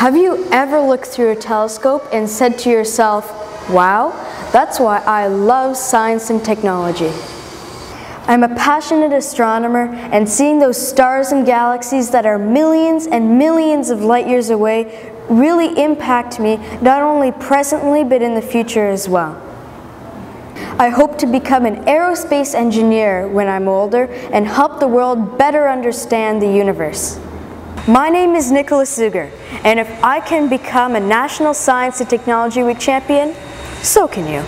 Have you ever looked through a telescope and said to yourself, wow, that's why I love science and technology? I'm a passionate astronomer and seeing those stars and galaxies that are millions and millions of light years away really impact me not only presently but in the future as well. I hope to become an aerospace engineer when I'm older and help the world better understand the universe. My name is Nicholas Zuger, and if I can become a National Science and Technology Week champion, so can you.